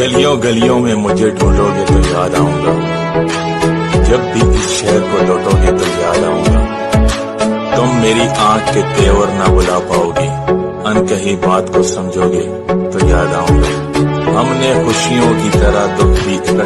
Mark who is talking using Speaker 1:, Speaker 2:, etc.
Speaker 1: गलियों गलियों में मुझे ढूंढोगे तो याद आऊँगा। जब भी इस शहर को लौटोगे तो याद आऊँगा। तुम मेरी आँख के तेवर ना बुला पाओगे। अनकही बात को समझोगे तो याद आऊँगा। हमने खुशियों की तरह दुख भी कर